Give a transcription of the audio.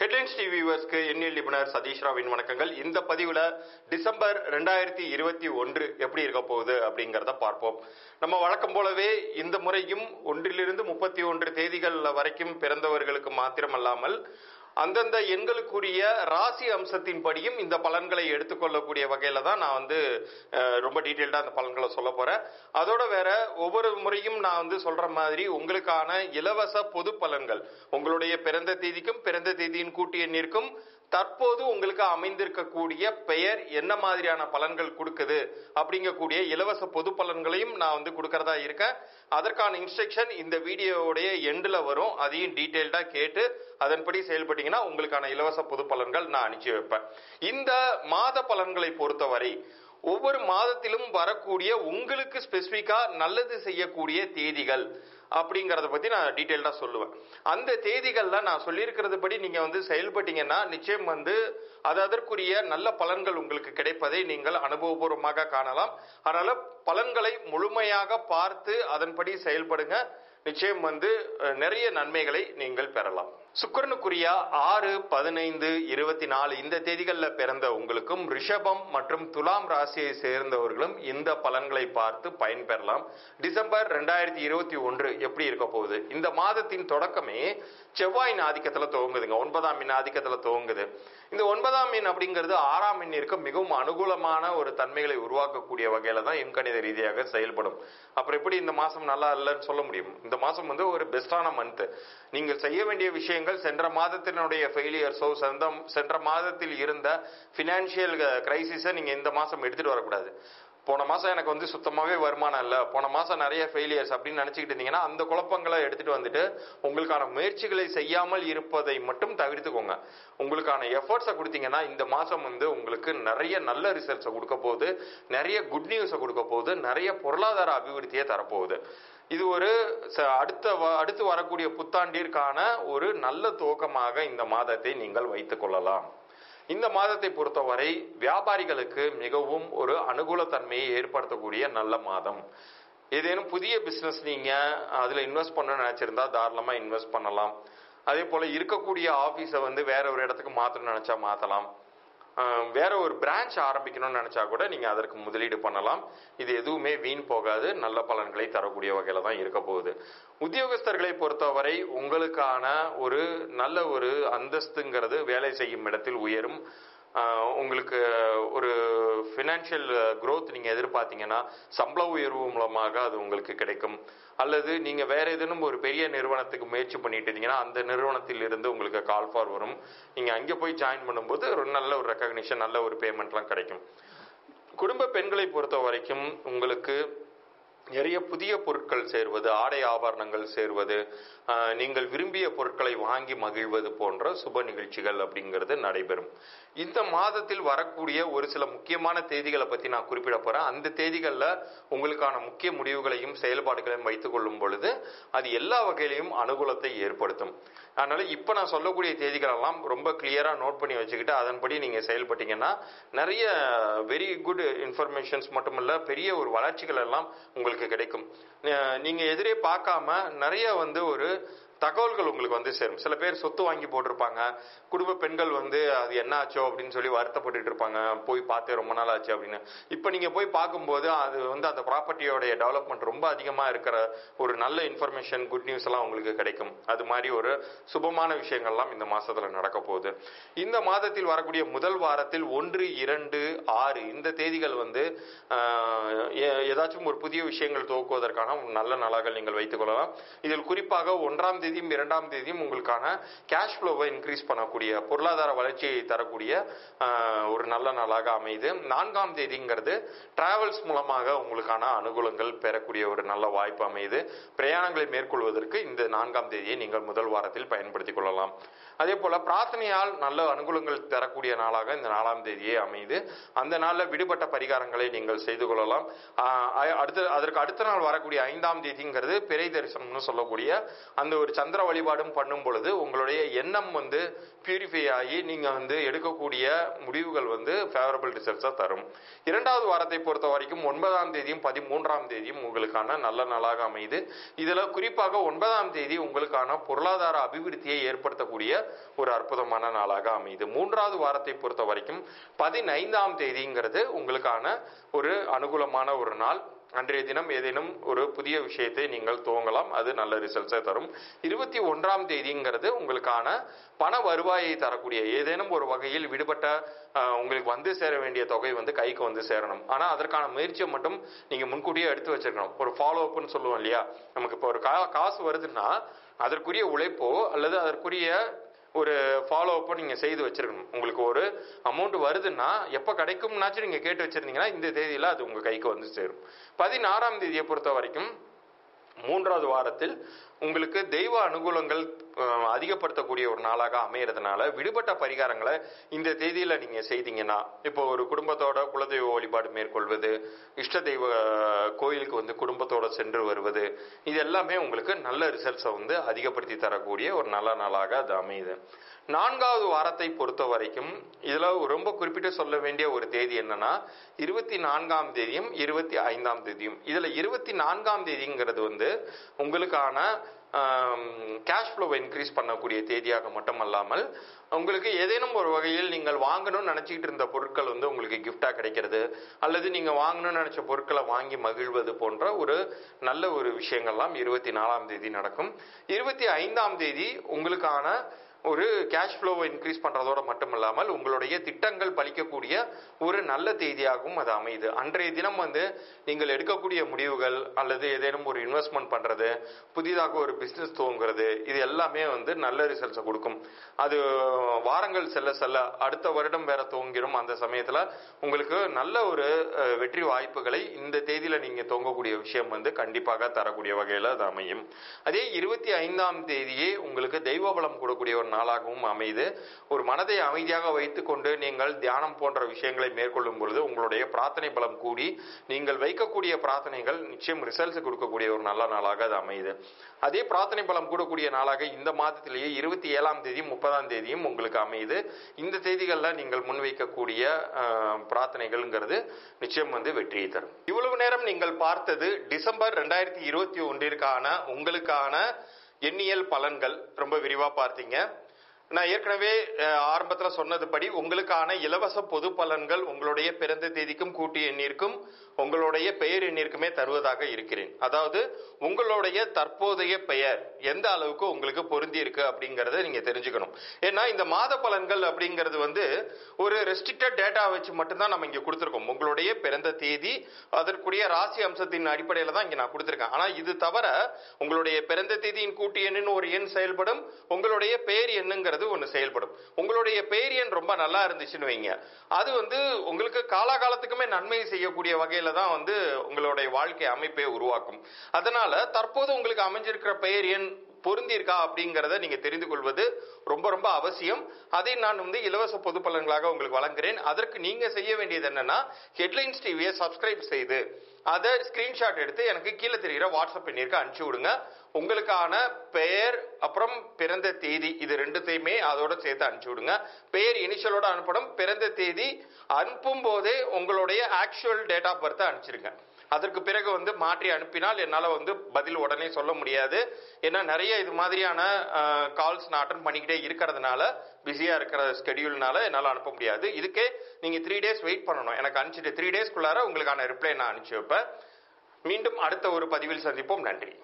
Headlines TV வியூவர்ஸ்க்கு எண்ணியல் நிபுணர் சதீஷ் ராவின் வணக்கங்கள். இந்த பதிவுல டிசம்பர் ரெண்டாயிரத்தி இருபத்தி ஒன்று எப்படி இருக்க போகுது அப்படிங்கறத பார்ப்போம். நம்ம வழக்கம் போலவே இந்த முறையும் ஒன்றிலிருந்து முப்பத்தி ஒன்று தேதிகள் வரைக்கும் பிறந்தவர்களுக்கு மாத்திரமல்லாமல் அந்தந்த எண்களுக்குரிய ராசி அம்சத்தின்படியும் இந்த பலன்களை எடுத்துக்கொள்ளக்கூடிய வகையில தான் நான் வந்து ரொம்ப டீட்டெயில்டா அந்த பலன்களை சொல்ல போறேன். அதோட வேற ஒவ்வொரு முறையும் நான் வந்து சொல்ற மாதிரி உங்களுக்கான இலவச பொது பலன்கள். உங்களுடைய பிறந்த தேதிக்கும் பிறந்த தேதியின் கூட்டு எண்ணிற்கும் தற்போது உங்களுக்கு அமைந்திருக்கக்கூடிய பெயர் என்ன மாதிரியான பலன்கள் கொடுக்குது அப்படிங்கக்கூடிய இலவச பொது பலன்களையும் நான் வந்து கொடுக்கறதா இருக்கேன் அதற்கான இன்ஸ்ட்ரக்ஷன் இந்த வீடியோவுடைய எண்டில் வரும். அதையும் டீட்டெயில்டாக கேட்டு அதன்படி செயல்பட்டீங்கன்னா உங்களுக்கான இலவச பொது பலன்கள் நான் அனுப்பிச்சு வைப்பேன். இந்த மாத பலன்களை பொறுத்தவரை ஒவ்வொரு மாதத்திலும் வரக்கூடிய உங்களுக்கு ஸ்பெசிஃபிக்காக நல்லது செய்யக்கூடிய தேதிகள் அப்படிங்கிறத பற்றி நான் டீட்டெயில்டாக சொல்லுவேன். அந்த தேதிகளில் நான் சொல்லியிருக்கிறது படி நீங்கள் வந்து செயல்பட்டீங்கன்னா நிச்சயம் வந்து அது அதற்குரிய நல்ல பலன்கள் உங்களுக்கு கிடைப்பதை நீங்கள் அனுபவபூர்வமாக காணலாம். அதனால் பலன்களை முழுமையாக பார்த்து அதன்படி செயல்படுங்க. நிச்சயம் வந்து நிறைய நன்மைகளை நீங்கள் பெறலாம். சுக்கிரனுக்குரிய ஆறு பதினைந்து இருபத்தி நாலு இந்த தேதிகளில் பிறந்த உங்களுக்கும் ரிஷபம் மற்றும் துலாம் ராசியை சேர்ந்தவர்களும் இந்த பலன்களை பார்த்து பயன்பெறலாம். டிசம்பர் ரெண்டாயிரத்தி இருபத்தி ஒன்று எப்படி இருக்க போகுது? இந்த மாதத்தின் தொடக்கமே செவ்வாயின் ஆதிக்கத்தில் துவங்குதுங்க. ஒன்பதாம் மீன் ஆதிக்கத்தில் துவங்குது. இந்த ஒன்பதாம் மீன் அப்படிங்கிறது ஆறாம் மீனிற்கு மிகவும் அனுகூலமான ஒரு தன்மைகளை உருவாக்கக்கூடிய வகையில தான் எண்கணித ரீதியாக செயல்படும். அப்புறம் எப்படி இந்த மாதம் நல்லா இல்லைன்னு சொல்ல முடியும்? இந்த மாதம் வந்து ஒரு பெஸ்டான மந்த் நீங்கள் செய்ய வேண்டிய விஷயங்கள் சென்ற மாதத்தினுடைய ஃபெயிலியர்ஸோ சென்ற சென்ற மாதத்தில் இருந்த ஃபினான்ஷியல் கிரைசிஸை நீங்கள் இந்த மாதம் எடுத்துட்டு வரக்கூடாது. போன மாதம் எனக்கு வந்து சுத்தமாகவே வருமானம் இல்லை. போன மாதம் நிறைய ஃபெயிலியர்ஸ் அப்படின்னு நினச்சிக்கிட்டு இருந்தீங்கன்னா அந்த குழப்பங்களை எடுத்துகிட்டு வந்துட்டு உங்களுக்கான முயற்சிகளை செய்யாமல் இருப்பதை மட்டும் தவிர்த்துக்கோங்க. உங்களுக்கான எஃபர்ட்ஸை கொடுத்தீங்கன்னா இந்த மாதம் வந்து உங்களுக்கு நிறைய நல்ல ரிசல்ட்ஸை கொடுக்க போகுது. நிறைய குட் நியூஸை கொடுக்க போகுது. நிறைய பொருளாதார அபிவிருத்தியை தரப்போகுது. இது ஒரு ச- அடுத்த வ- அடுத்து வரக்கூடிய புத்தாண்டிற்கான ஒரு நல்ல துவக்கமாக இந்த மாதத்தை நீங்கள் வைத்துக் கொள்ளலாம். இந்த மாதத்தை பொறுத்தவரை வியாபாரிகளுக்கு மிகவும் ஒரு அனுகூலத்தன்மையை ஏற்படுத்தக்கூடிய நல்ல மாதம். ஏதேனும் புதிய பிஸ்னஸ் நீங்க அதுல இன்வெஸ்ட் பண்ண நினைச்சிருந்தா தாராளமா இன்வெஸ்ட் பண்ணலாம். அதே போல இருக்கக்கூடிய ஆபீஸை வந்து வேற ஒரு இடத்துக்கு மாற்றணும்னு நினைச்சா மாத்தலாம். வேற ஒரு பிரான்ச் ஆரம்பிக்கணும்னு நினச்சா கூட நீங்கள் அதற்கு முதலீடு பண்ணலாம். இது எதுவுமே வீண் போகாது. நல்ல பலன்களை தரக்கூடிய வகையில் தான் இருக்க போகுது. உத்தியோகஸ்தர்களை பொறுத்தவரை உங்களுக்கான ஒரு நல்ல ஒரு அந்தஸ்துங்கிறது வேலை செய்யும் இடத்தில் உயரும். உங்களுக்கு ஒரு ஃபினான்ஷியல் க்ரோத் நீங்கள் எதிர்பார்த்தீங்கன்னா சம்பள உயர்வு மூலமாக அது உங்களுக்கு கிடைக்கும். அல்லது நீங்கள் வேறு ஏதேனும் ஒரு பெரிய நிறுவனத்துக்கு முயற்சி பண்ணிட்டு இருந்தீங்கன்னா அந்த நிறுவனத்தில் இருந்து உங்களுக்கு கால் ஃபார் வரும். நீங்கள் அங்கே போய் ஜாயின் பண்ணும்போது ஒரு நல்ல ஒரு ரெக்கக்னிஷன் நல்ல ஒரு பேமெண்ட்லாம் கிடைக்கும். குடும்ப பெண்களை பொறுத்த வரைக்கும் உங்களுக்கு நிறைய புதிய பொருட்கள் சேர்வது ஆடை ஆபரணங்கள் சேர்வது நீங்கள் விரும்பிய பொருட்களை வாங்கி மகிழ்வது போன்ற சுப நிகழ்ச்சிகள் அப்படிங்கிறது நடைபெறும். இந்த மாதத்தில் வரக்கூடிய ஒரு சில முக்கியமான தேதிகளை பற்றி நான் குறிப்பிட போகிறேன் அந்த தேதிகளில் உங்களுக்கான முக்கிய முடிவுகளையும் செயல்பாடுகளையும் வைத்துக் கொள்ளும் பொழுது அது எல்லா வகையிலையும் அனுகூலத்தை ஏற்படுத்தும். அதனால் இப்போ நான் சொல்லக்கூடிய தேதிகள் எல்லாம் ரொம்ப கிளியராக நோட் பண்ணி வச்சுக்கிட்டு அதன்படி நீங்கள் செயல்பட்டீங்கன்னா நிறைய வெரி குட் இன்ஃபர்மேஷன்ஸ் மட்டுமல்ல பெரிய ஒரு வளர்ச்சிகள் எல்லாம் உங்களுக்கு கிடைக்கும். நீங்கள் நீங்க எதிரே பார்க்காம நிறைய வந்து ஒரு தகவல்கள் உங்களுக்கு வந்து சேரும். சில பேர் சொத்து வாங்கி போட்டிருப்பாங்க. குடும்ப பெண்கள் வந்து அது என்ன ஆச்சோ அப்படின்னு சொல்லி வருத்தப்பட்டுட்டு இருப்பாங்க. போய் பார்த்தே ரொம்ப நாள் ஆச்சு அப்படின்னு. இப்போ நீங்க போய் பார்க்கும்போது அது வந்து அந்த ப்ராப்பர்ட்டியோடைய டெவலப்மெண்ட் ரொம்ப அதிகமாக இருக்கிற ஒரு நல்ல இன்ஃபர்மேஷன் குட் நியூஸ் எல்லாம் உங்களுக்கு கிடைக்கும். அது மாதிரி ஒரு சுபமான விஷயங்கள்லாம் இந்த மாசத்துல நடக்க போகுது. இந்த மாதத்தில் வரக்கூடிய முதல் வாரத்தில் ஒன்று இரண்டு ஆறு இந்த தேதிகள் வந்து ஏ- ஏதாச்சும் ஒரு புதிய விஷயங்கள் துவக்குவதற்கான நல்ல நாளாக நீங்கள் வைத்துக் கொள்ளலாம். இதில் குறிப்பாக ஒன்றாம் தேதி தேதியும் இரண்டாம் தேதியும் உங்களுக்கான கேஷ் ஃப்ளோவை இன்க்ரீஸ் பண்ணக்கூடிய பொருளாதார வளர்ச்சியை தரக்கூடிய ஒரு நல்ல நாளாக அமையுது. நான்காம் தேதிங்கிறது டிராவல்ஸ் மூலமாக உங்களுக்கான அனுகூலங்கள் பெறக்கூடிய ஒரு நல்ல வாய்ப்பு அமையுது. பிரயாணங்களை மேற்கொள்வதற்கு இந்த நான்காம் தேதியை நீங்கள் முதல் வாரத்தில் பயன்படுத்திக் கொள்ளலாம். அதே போல பிரார்த்தனையால் நல்ல அனுகூலங்கள் தரக்கூடிய நாளாக இந்த நாலாம் தேதியே அமையுது. அந்த நாள்ல விடுபட்ட பரிகாரங்களை நீங்கள் செய்து கொள்ளலாம். அடுத்த அதற்கு அடுத்த நாள் வரக்கூடிய ஐந்தாம் தேதிங்கிறது பிறை தரிசனம்னு சொல்லக்கூடிய அந்த ஒரு சந்திர வழிபாடும் பண்ணும் பொழுது உங்களுடைய எண்ணம் வந்து பியூரிஃபை ஆகி நீங்கள் வந்து எடுக்கக்கூடிய முடிவுகள் வந்து ஃபேவரபிள் ரிசல்ட்ஸாக தரும். இரண்டாவது வாரத்தை பொறுத்த வரைக்கும் ஒன்பதாம் தேதியும் பதிமூன்றாம் தேதியும் உங்களுக்கான நல்ல நாளாக அமையுது. இதில் குறிப்பாக ஒன்பதாம் தேதி உங்களுக்கான பொருளாதார அபிவிருத்தியை ஏற்படுத்தக்கூடிய ஒரு அற்புதமான நாளாக அமையுது. மூன்றாவது வாரத்தை பொறுத்த வரைக்கும் பதினைந்தாம் தேதிங்கிறது உங்களுக்கான ஒரு அனுகூலமான ஒரு நாள். அன்றைய தினம் ஏதேனும் ஒரு புதிய விஷயத்தை நீங்கள் துவங்கலாம் அது நல்ல ரிசல்ட்ஸை தரும். இருபத்தி ஒன்றாம் தேதிங்கிறது உங்களுக்கான பண வருவாயை தரக்கூடிய ஏதேனும் ஒரு வகையில் விடுபட்ட உங்களுக்கு வந்து சேர வேண்டிய தொகை வந்து கைக்கு வந்து சேரணும். ஆனால் அதற்கான முயற்சியை மட்டும் நீங்கள் முன்கூட்டியே எடுத்து வச்சிருக்கணும். ஒரு ஃபாலோ அப்னு சொல்லுவோம் இல்லையா? நமக்கு இப்போ ஒரு கா- காசு வருதுன்னா அதற்குரிய உழைப்போ அல்லது அதற்குரிய ஒரு ஃபாலோ அப்போ நீங்கள் செய்து வச்சிருக்கணும். உங்களுக்கு ஒரு அமௌண்ட் வருதுன்னா எப்போ கிடைக்கும்னாச்சும் நீங்கள் கேட்டு வச்சுருந்தீங்கன்னா இந்த தேதியில் அது உங்கள் கைக்கு வந்து சேரும். பதினாறாம் தேதியை பொறுத்த வரைக்கும் மூன்றாவது வாரத்தில் உங்களுக்கு தெய்வ அனுகூலங்கள் அதிகப்படுத்தக்கூடிய ஒரு நாளாக அமையறதுனால விடுபட்ட பரிகாரங்களை இந்த தேதியில நீங்க செய்தீங்கன்னா இப்போ ஒரு குடும்பத்தோட குலதெய்வ வழிபாடு மேற்கொள்வது இஷ்ட தெய்வ கோயிலுக்கு வந்து குடும்பத்தோட சென்று வருவது இது எல்லாமே உங்களுக்கு நல்ல ரிசல்ட்ஸை வந்து அதிகப்படுத்தி தரக்கூடிய ஒரு நல்ல நாளாக அது அமையுது. நான்காவது வாரத்தை பொறுத்த வரைக்கும் இதுல ரொம்ப குறிப்பிட்டு சொல்ல வேண்டிய ஒரு தேதி என்னன்னா இருபத்தி நான்காம் தேதியும் இருபத்தி ஐந்தாம் தேதியும். இதுல இருபத்தி நான்காம் தேதிங்கிறது வந்து உங்களுக்கான கேஷ் ஃப்ளோவை இன்க்ரீஸ் பண்ணக்கூடிய தேதியாக மட்டுமல்லாமல் உங்களுக்கு ஏதேனும் ஒரு வகையில் நீங்கள் வாங்கணும்னு நினச்சிக்கிட்டு இருந்த பொருட்கள் வந்து உங்களுக்கு கிஃப்டாக கிடைக்கிறது அல்லது நீங்கள் வாங்கணும்னு நினச்ச பொருட்களை வாங்கி மகிழ்வது போன்ற ஒரு நல்ல ஒரு விஷயங்கள்லாம் இருபத்தி நாலாம் தேதி நடக்கும். இருபத்தி ஐந்தாம் தேதி உங்களுக்கான ஒரு கேஷ் ஃப்ளோவை இன்க்ரீஸ் பண்ணுறதோட மட்டும் இல்லாமல் உங்களுடைய திட்டங்கள் பலிக்கக்கூடிய ஒரு நல்ல தேதியாகவும் அது அமையுது. அன்றைய தினம் வந்து நீங்கள் எடுக்கக்கூடிய முடிவுகள் அல்லது ஏதேனும் ஒரு இன்வெஸ்ட்மெண்ட் பண்ணுறது புதிதாக ஒரு பிஸ்னஸ் துவங்குறது இது எல்லாமே வந்து நல்ல ரிசல்ட்ஸை கொடுக்கும். அது வாரங்கள் செல்ல செல்ல அடுத்த வருடம் வேற துவங்கிடும். அந்த சமயத்தில் உங்களுக்கு நல்ல ஒரு வெற்றி வாய்ப்புகளை இந்த தேதியில் நீங்கள் துவங்கக்கூடிய விஷயம் வந்து கண்டிப்பாக தரக்கூடிய வகையில் அது அமையும். அதே இருபத்தி ஐந்தாம் தேதியே உங்களுக்கு தெய்வ பலம் கூடக்கூடிய ஒரு நாளாகவும் அமையுது. ஒரு மனதை அமைதியாக வைத்துக்கொண்டு நீங்கள் தியானம் போன்ற விஷயங்களை மேற்கொள்ளும் பொழுது உங்களுடைய பிரார்த்தனை பலம் கூடி நீங்கள் வைக்கக்கூடிய பிரார்த்தனைகள் நிச்சயம் ரிசல்ட்ஸ் கொடுக்கக்கூடிய ஒரு நல்ல நாளாக அது அமையுது. அதே பிரார்த்தனை பலம் கூடக்கூடிய நாளாக இந்த மாதத்திலேயே இருபத்தி ஏழாம் தேதி முப்பதாம் தேதியும் உங்களுக்கு அமையுது. இந்த தேதிகளில் நீங்கள் முன்வைக்கக்கூடிய பிரார்த்தனைகள்ங்கிறது நிச்சயம் வந்து வெற்றியை தரும். இவ்வளவு நேரம் நீங்கள் பார்த்தது டிசம்பர் ரெண்டாயிரத்தி இருபத்தி ஒன்றிற்கான உங்களுக்கான எண்ணியல் பலன்கள் ரொம்ப விரிவாக பார்த்தீங்க. நான் ஏற்கனவே ஆரம்பத்தில் சொன்னதுபடி உங்களுக்கான இலவச பொது பலன்கள் உங்களுடைய பிறந்த தேதிக்கும் கூட்டி எண்ணிற்கும் உங்களுடைய பெயர் எண்ணிற்குமே தருவதாக இருக்கிறேன். அதாவது உங்களுடைய தற்போதைய பெயர் எந்த அளவுக்கு உங்களுக்கு பொருந்தி இருக்கு அப்படிங்கறத நீங்க தெரிஞ்சுக்கணும். ஏன்னா இந்த மாத பலன்கள் அப்படிங்கிறது வந்து ஒரு ரெஸ்ட்ரிக்டட் டேட்டா வச்சு மட்டும்தான் நம்ம இங்க கொடுத்துருக்கோம். உங்களுடைய பிறந்த தேதி அதற்குரிய ராசி அம்சத்தின் அடிப்படையில் தான் இங்க நான் கொடுத்துருக்கேன். ஆனா இது தவிர உங்களுடைய பிறந்த தேதியின் கூட்டு எண்ணுன்னு ஒரு எண் செயல்படும் உங்களுடைய பெயர் எண்ணுங்கிறது ஒன்று செயல்படும். உங்களுடைய பேரியன் ரொம்ப நல்லா இருந்துச்சுன்னு வைங்க. அது வந்து உங்களுக்கு காலாகாலத்துக்குமே நன்மை செய்யக்கூடிய வகையில தான் வந்து உங்களுடைய வாழ்க்கை அமைப்பை உருவாக்கும். அதனால தற்போது உங்களுக்கு அமைஞ்சிருக்கிற பெயரியன் பொருந்தியிருக்கா அப்படிங்கிறத நீங்க தெரிந்து கொள்வது ரொம்ப ரொம்ப அவசியம். அதை நான் வந்து இலவச பொது பலன்களாக உங்களுக்கு வழங்குகிறேன் அதற்கு நீங்க செய்ய வேண்டியது என்னன்னா ஹெட்லைன்ஸ் டிவியை சப்ஸ்கிரைப் செய்து அதை ஸ்கிரீன்ஷாட் எடுத்து எனக்கு கீழே தெரிகிற வாட்ஸ்அப் பண்ணியிருக்க அனுப்பிச்சு விடுங்க. உங்களுக்கான பெயர் அப்புறம் பிறந்த தேதி இது ரெண்டுத்தையுமே அதோட சேர்த்து அனுப்பிச்சு விடுங்க. பெயர் இனிஷியலோட அனுப்பணும். பிறந்த தேதி அனுப்பும் போதே உங்களுடைய ஆக்சுவல் டேட் ஆஃப் பர்த் அனுப்பிச்சிருங்க. அதற்கு பிறகு வந்து மாற்றி அனுப்பினால் என்னால் வந்து பதில் உடனே சொல்ல முடியாது. ஏன்னா நிறைய இது மாதிரியான கால்ஸ் நான் அட்டன் பண்ணிக்கிட்டே இருக்கிறதுனால பிஸியாக இருக்கிற ஸ்கெடியூல்னால என்னால் அனுப்ப முடியாது. இதுக்கே நீங்கள் த்ரீ டேஸ் வெயிட் பண்ணணும். எனக்கு அனுப்பிச்சிட்டு த்ரீ டேஸ்க்குள்ளார உங்களுக்கான ரிப்ளை நான் அனுப்பிச்சி வைப்பேன். மீண்டும் அடுத்த ஒரு பதிவில் சந்திப்போம். நன்றி.